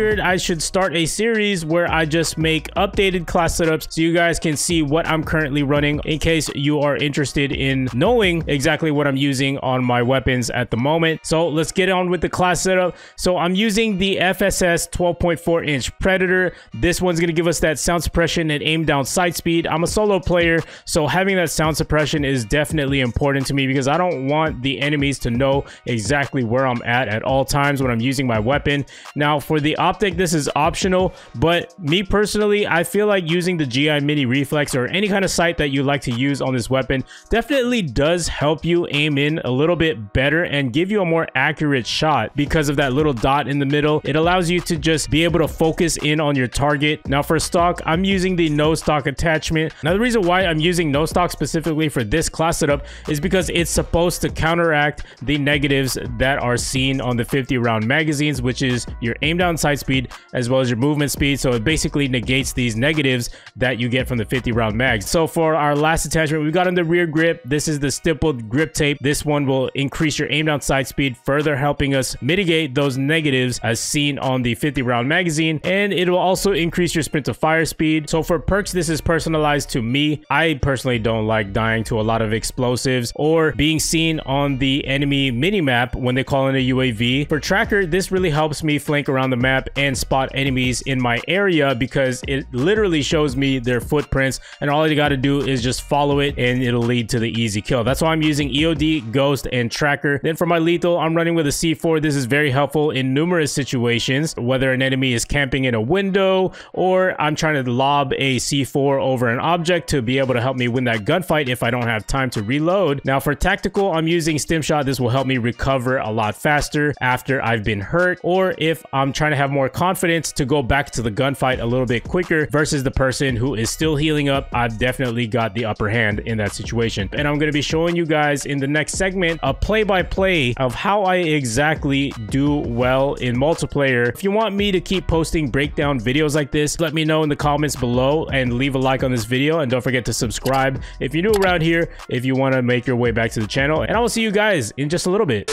figured I should start a series where I just make updated class setups so you guys can see what I'm currently running in case you are interested in knowing exactly what I'm using on my weapons at the moment. So let's get on with the class setup. So I'm using the FSS 12.4 inch Predator. This one's going to give us that sound suppression and aim down sight speed. I'm a solo player, so having that sound suppression is definitely important to me because I don't want the enemies to know exactly where I'm at at all times when I'm using my weapon. Now for the optic, this is optional, but me personally, I feel like using the GI Mini Reflex or any kind of sight that you like to use on this weapon definitely does help you aim in a little bit better and give you a more accurate shot because of that little dot in the middle. It allows you to just be able to focus in on your target. Now for stock, I'm using the no stock attachment. Now the reason why I'm using no stock specifically for this class setup is because it's supposed to counteract the negatives that are seen on the 50 round magazines, which is your aim down sight speed as well as your movement speed. So it basically negates these negatives that you get from the 50 round mags. So for our last attachment, we got on the rear grip. This is the stippled grip tape. This one will increase your aim down sight speed, further helping us mitigate those negatives as seen on the 50 round magazine. And it will also increase your sprint to fire speed. So for perks, this is personalized to me. I personally don't like dying to a lot of explosives or being seen on the enemy minimap when they call in a UAV. For tracker, this really helps me flank around the map and spot enemies in my area because it literally shows me their footprints and all you got to do is just follow it and it'll lead to the easy kill. That's why I'm using EOD, Ghost, and Tracker. Then for my lethal, I'm running with a C4. This is very helpful in numerous situations, whether an enemy is camping in a window or I'm trying to lob a C4 over an object to be able to help me win that gunfight if I don't have time to reload. Now for tactical, I'm using Stim Shot. This will help me recover a lot faster after I've been hurt or if I'm trying to have more confidence to go back to the gunfight a little bit quicker versus the person who is still healing up. I've definitely got the upper hand in that situation. And I'm going to be showing you guys in the next segment a play-by-play -play of how I exactly do well in multiplayer. If you want me to keep posting breakdown videos like this, let me know in the comments below and leave a like on this video. And don't forget to subscribe if you're new around here, if you want to make your way back to the channel. And I will see you guys in just a little bit.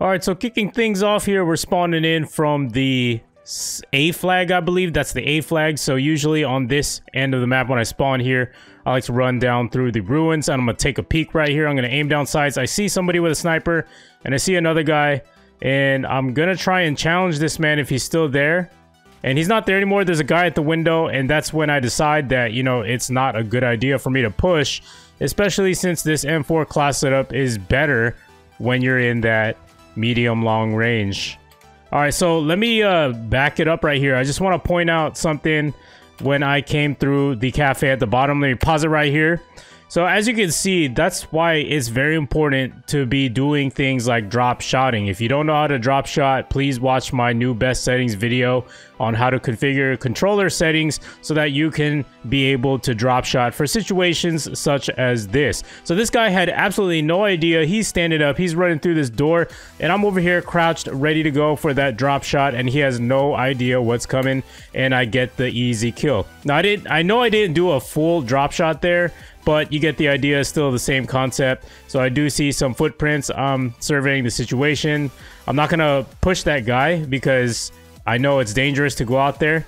All right, so kicking things off here, we're spawning in from the A flag, I believe. That's the A flag. So usually on this end of the map, when I spawn here, I like to run down through the ruins. And I'm going to take a peek right here. I'm going to aim down sights. I see somebody with a sniper, and I see another guy. And I'm going to try and challenge this man if he's still there. And he's not there anymore. There's a guy at the window, and that's when I decide that, you know, it's not a good idea for me to push, especially since this M4 class setup is better when you're in that medium long range. All right, so let me uh, back it up right here. I just want to point out something when I came through the cafe at the bottom. Let me pause it right here. So as you can see, that's why it's very important to be doing things like drop shotting. If you don't know how to drop shot, please watch my new best settings video on how to configure controller settings so that you can be able to drop shot for situations such as this. So this guy had absolutely no idea. He's standing up, he's running through this door, and I'm over here crouched, ready to go for that drop shot, and he has no idea what's coming, and I get the easy kill. Now I didn't I know I didn't do a full drop shot there, but you get the idea, still the same concept. So I do see some footprints. I'm surveying the situation. I'm not to push that guy because I know it's dangerous to go out there.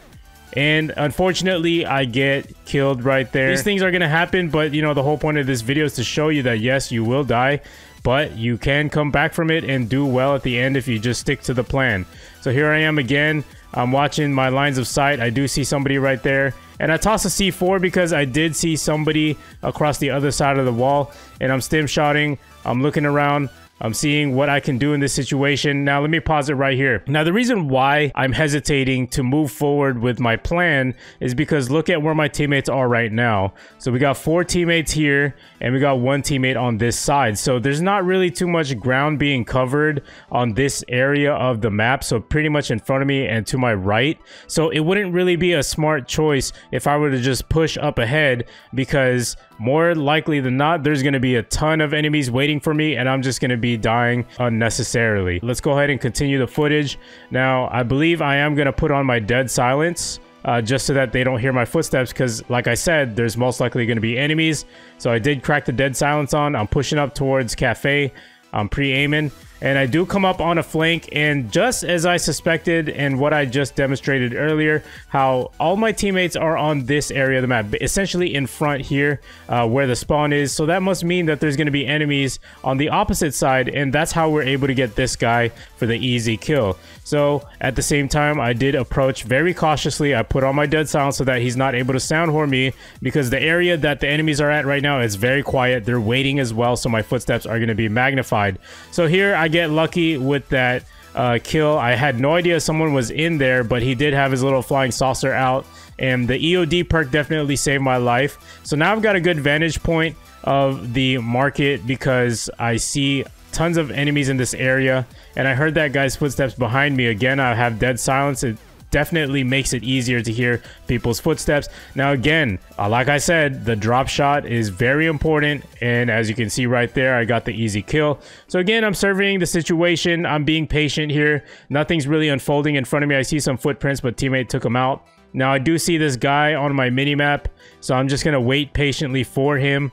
And unfortunately, I get killed right there. These things are going to happen, but you know, the whole point of this video is to show you that yes, you will die, but you can come back from it and do well at the end if you just stick to the plan. So here I am again. I'm watching my lines of sight. I do see somebody right there. And I toss a C4 because I did see somebody across the other side of the wall. And I'm stim shotting. I'm looking around. I'm seeing what I can do in this situation. Now, let me pause it right here. Now, the reason why I'm hesitating to move forward with my plan is because look at where my teammates are right now. So we got four teammates here and we got one teammate on this side. So there's not really too much ground being covered on this area of the map. So pretty much in front of me and to my right. So it wouldn't really be a smart choice if I were to just push up ahead because more likely than not, there's going to be a ton of enemies waiting for me and I'm just going to be dying unnecessarily. Let's go ahead and continue the footage. Now, I believe I am going to put on my dead silence. Uh, just so that they don't hear my footsteps because like I said there's most likely going to be enemies so I did crack the dead silence on I'm pushing up towards cafe I'm pre-aiming and I do come up on a flank and just as I suspected and what I just demonstrated earlier how all my teammates are on this area of the map essentially in front here uh, where the spawn is. So that must mean that there's going to be enemies on the opposite side and that's how we're able to get this guy for the easy kill. So at the same time I did approach very cautiously. I put on my dead silence so that he's not able to sound horn me because the area that the enemies are at right now is very quiet. They're waiting as well so my footsteps are going to be magnified. So here I get lucky with that uh, kill. I had no idea someone was in there, but he did have his little flying saucer out. And the EOD perk definitely saved my life. So now I've got a good vantage point of the market because I see tons of enemies in this area. And I heard that guy's footsteps behind me. Again, I have dead silence. It definitely makes it easier to hear people's footsteps. Now, again, uh, like I said, the drop shot is very important. And as you can see right there, I got the easy kill. So again, I'm surveying the situation. I'm being patient here. Nothing's really unfolding in front of me. I see some footprints, but teammate took them out. Now, I do see this guy on my mini-map, so I'm just going to wait patiently for him.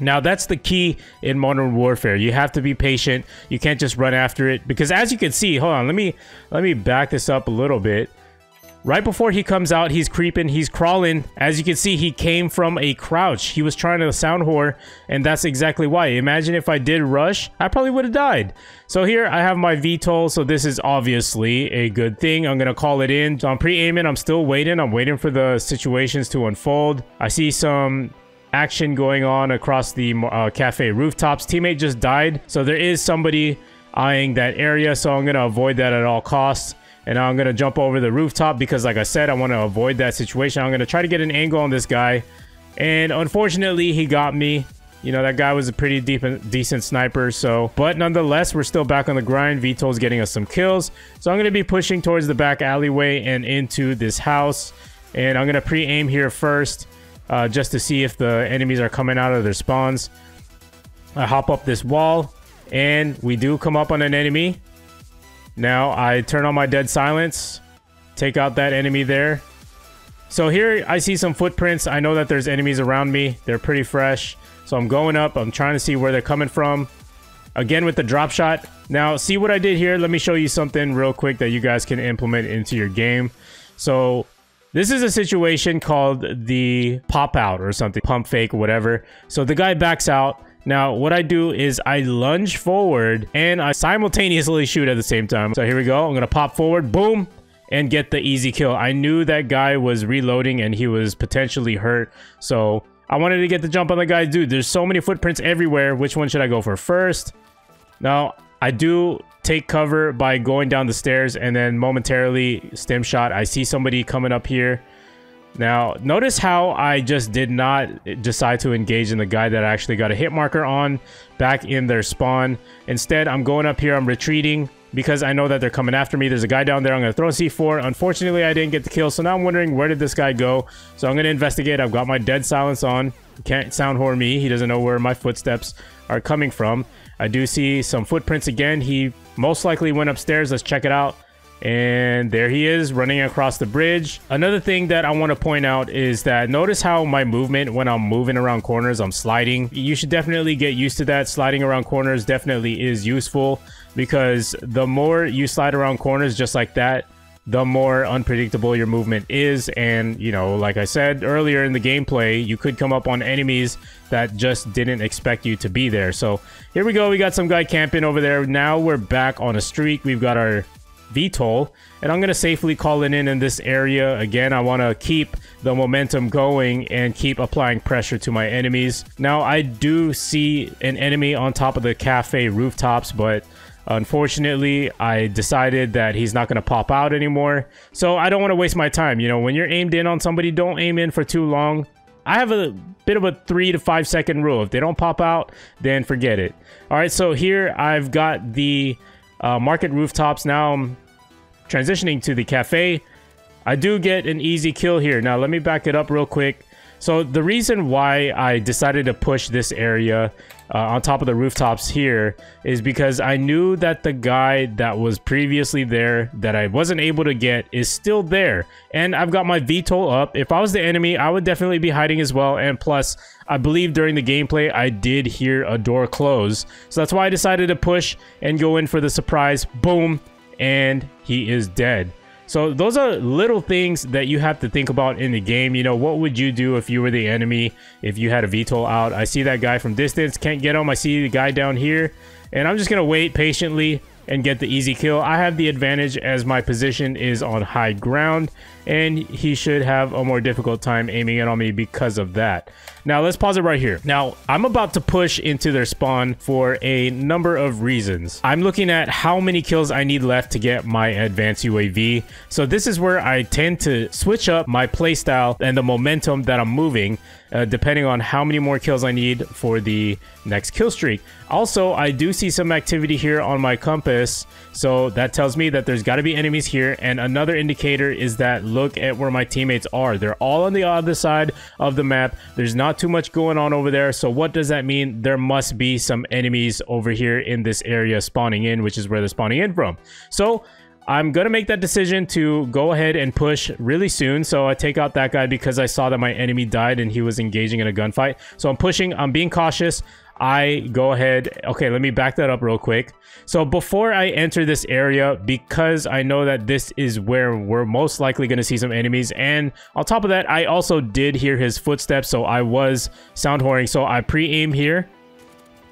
Now that's the key in Modern Warfare. You have to be patient. You can't just run after it because as you can see, hold on, let me let me back this up a little bit. Right before he comes out, he's creeping, he's crawling. As you can see, he came from a crouch. He was trying to sound whore, and that's exactly why. Imagine if I did rush, I probably would have died. So here, I have my VTOL, so this is obviously a good thing. I'm gonna call it in. So I'm pre-aiming, I'm still waiting. I'm waiting for the situations to unfold. I see some action going on across the uh, cafe rooftops. Teammate just died, so there is somebody eyeing that area, so I'm gonna avoid that at all costs. And I'm gonna jump over the rooftop because like I said, I want to avoid that situation. I'm gonna try to get an angle on this guy. And unfortunately, he got me. You know, that guy was a pretty deep, decent sniper, so... But nonetheless, we're still back on the grind. VTOL's getting us some kills. So I'm going to be pushing towards the back alleyway and into this house. And I'm going to pre-aim here first uh, just to see if the enemies are coming out of their spawns. I hop up this wall, and we do come up on an enemy. Now I turn on my dead silence, take out that enemy there. So here I see some footprints. I know that there's enemies around me. They're pretty fresh. So I'm going up. I'm trying to see where they're coming from. Again with the drop shot. Now see what I did here. Let me show you something real quick that you guys can implement into your game. So this is a situation called the pop out or something, pump fake, whatever. So the guy backs out. Now, what I do is I lunge forward and I simultaneously shoot at the same time. So here we go. I'm going to pop forward, boom, and get the easy kill. I knew that guy was reloading and he was potentially hurt. So I wanted to get the jump on the guy. Dude, there's so many footprints everywhere. Which one should I go for first? Now, I do take cover by going down the stairs and then momentarily stim shot. I see somebody coming up here. Now, notice how I just did not decide to engage in the guy that I actually got a hit marker on back in their spawn. Instead, I'm going up here, I'm retreating because I know that they're coming after me. There's a guy down there. I'm to throw a C4. Unfortunately, I didn't get the kill, so now I'm wondering where did this guy go? So I'm to investigate. I've got my dead silence on. Can't sound horn me. He doesn't know where my footsteps are coming from. I do see some footprints again. He most likely went upstairs. Let's check it out. And there he is running across the bridge. Another thing that I want to point out is that notice how my movement when I'm moving around corners, I'm sliding. You should definitely get used to that. Sliding around corners definitely is useful because the more you slide around corners just like that, the more unpredictable your movement is. And, you know, like I said earlier in the gameplay, you could come up on enemies that just didn't expect you to be there. So here we go. We got some guy camping over there. Now we're back on a streak. We've got our VTOL. And I'm going to safely call it in in this area. Again, I want to keep the momentum going and keep applying pressure to my enemies. Now, I do see an enemy on top of the cafe rooftops, but Unfortunately, I decided that he's not going to pop out anymore. So I don't want to waste my time. You know, when you're aimed in on somebody, don't aim in for too long. I have a bit of a three to five second rule. If they don't pop out, then forget it. All right, so here I've got the uh, market rooftops. Now I'm transitioning to the cafe. I do get an easy kill here. Now let me back it up real quick. So the reason why I decided to push this area uh, on top of the rooftops here is because I knew that the guy that was previously there that I wasn't able to get is still there. And I've got my VTOL up. If I was the enemy, I would definitely be hiding as well. And plus, I believe during the gameplay, I did hear a door close. So that's why I decided to push and go in for the surprise. Boom. And he is dead. So those are little things that you have to think about in the game. You know, what would you do if you were the enemy, if you had a VTOL out? I see that guy from distance, can't get him. I see the guy down here, and I'm just going to wait patiently and get the easy kill. I have the advantage as my position is on high ground and he should have a more difficult time aiming it on me because of that. Now let's pause it right here. Now I'm about to push into their spawn for a number of reasons. I'm looking at how many kills I need left to get my advanced UAV. So this is where I tend to switch up my playstyle and the momentum that I'm moving uh, depending on how many more kills I need for the next kill streak. Also, I do see some activity here on my compass, so that tells me that there's got to be enemies here. And another indicator is that look at where my teammates are. They're all on the other side of the map. There's not too much going on over there. So what does that mean? There must be some enemies over here in this area spawning in, which is where they're spawning in from. So I'm going to make that decision to go ahead and push really soon. So I take out that guy because I saw that my enemy died and he was engaging in a gunfight. So I'm pushing. I'm being cautious. I go ahead. Okay, let me back that up real quick. So before I enter this area, because I know that this is where we're most likely going to see some enemies. And on top of that, I also did hear his footsteps. So I was sound horning. So I pre-aim here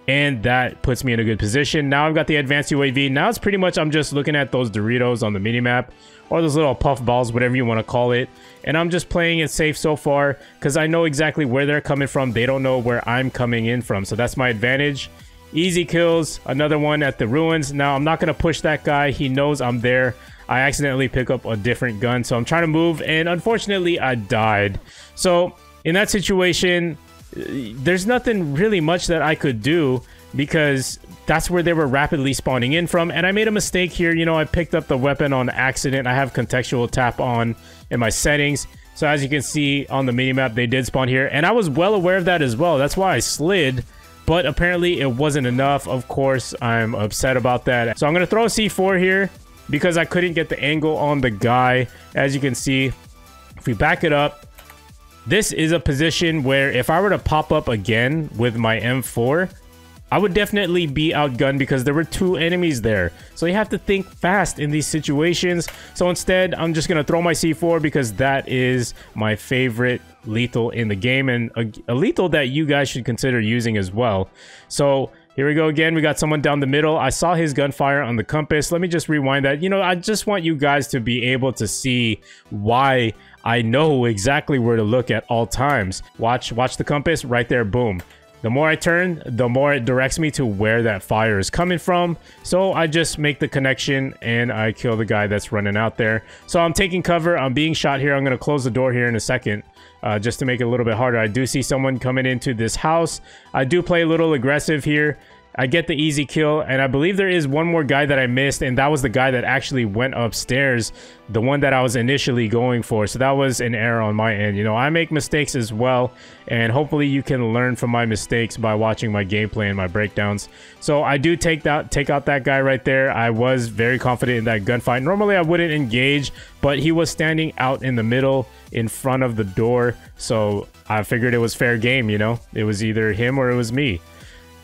and that puts me in a good position. Now I've got the advanced UAV. Now it's pretty much I'm just looking at those Doritos on the minimap or those little puff balls, whatever you want to call it. And I'm just playing it safe so far because I know exactly where they're coming from. They don't know where I'm coming in from. So that's my advantage. Easy kills. Another one at the ruins. Now I'm not going to push that guy. He knows I'm there. I accidentally pick up a different gun. So I'm trying to move and unfortunately I died. So in that situation, there's nothing really much that I could do because that's where they were rapidly spawning in from. And I made a mistake here. You know, I picked up the weapon on accident. I have contextual tap on in my settings. So as you can see on the minimap, they did spawn here. And I was well aware of that as well. That's why I slid. But apparently it wasn't enough. Of course, I'm upset about that. So I'm going to throw a C4 here because I couldn't get the angle on the guy. As you can see, if we back it up, this is a position where if I were to pop up again with my M4, I would definitely be outgunned because there were two enemies there. So you have to think fast in these situations. So instead, I'm just going to throw my C4 because that is my favorite lethal in the game and a, a lethal that you guys should consider using as well. So here we go again. We got someone down the middle. I saw his gunfire on the compass. Let me just rewind that. You know, I just want you guys to be able to see why I know exactly where to look at all times. Watch, watch the compass right there. Boom. The more I turn, the more it directs me to where that fire is coming from. So I just make the connection and I kill the guy that's running out there. So I'm taking cover. I'm being shot here. I'm going to close the door here in a second. Uh, just to make it a little bit harder. I do see someone coming into this house. I do play a little aggressive here. I get the easy kill, and I believe there is one more guy that I missed, and that was the guy that actually went upstairs, the one that I was initially going for. So that was an error on my end. You know, I make mistakes as well, and hopefully you can learn from my mistakes by watching my gameplay and my breakdowns. So I do take that, take out that guy right there. I was very confident in that gunfight. Normally I wouldn't engage, but he was standing out in the middle in front of the door, so I figured it was fair game, you know? It was either him or it was me.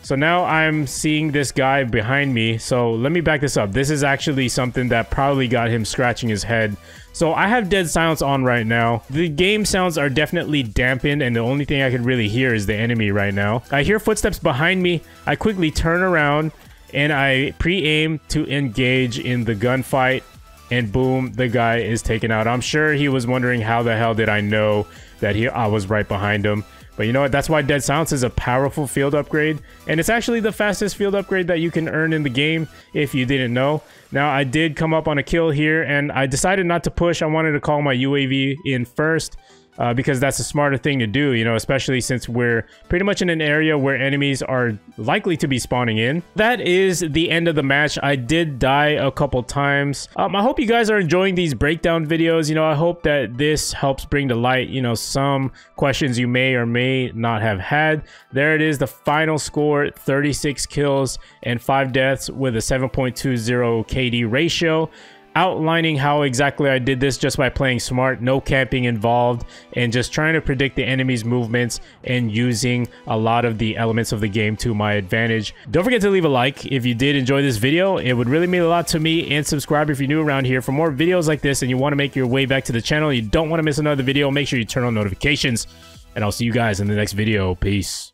So now I'm seeing this guy behind me. So let me back this up. This is actually something that probably got him scratching his head. So I have dead silence on right now. The game sounds are definitely dampened and the only thing I can really hear is the enemy right now. I hear footsteps behind me. I quickly turn around and I pre-aim to engage in the gunfight and boom, the guy is taken out. I'm sure he was wondering how the hell did I know that he I was right behind him. But you know what? That's why Dead Silence is a powerful field upgrade. And it's actually the fastest field upgrade that you can earn in the game if you didn't know. Now, I did come up on a kill here and I decided not to push. I wanted to call my UAV in first. Uh, because that's a smarter thing to do, you know, especially since we're pretty much in an area where enemies are likely to be spawning in. That is the end of the match. I did die a couple times. Um, I hope you guys are enjoying these breakdown videos. You know, I hope that this helps bring to light, you know, some questions you may or may not have had. There it is, the final score, 36 kills and 5 deaths with a 7.20 KD ratio outlining how exactly I did this just by playing smart, no camping involved, and just trying to predict the enemy's movements and using a lot of the elements of the game to my advantage. Don't forget to leave a like if you did enjoy this video. It would really mean a lot to me and subscribe if you're new around here for more videos like this and you want to make your way back to the channel. You don't want to miss another video. Make sure you turn on notifications and I'll see you guys in the next video. Peace.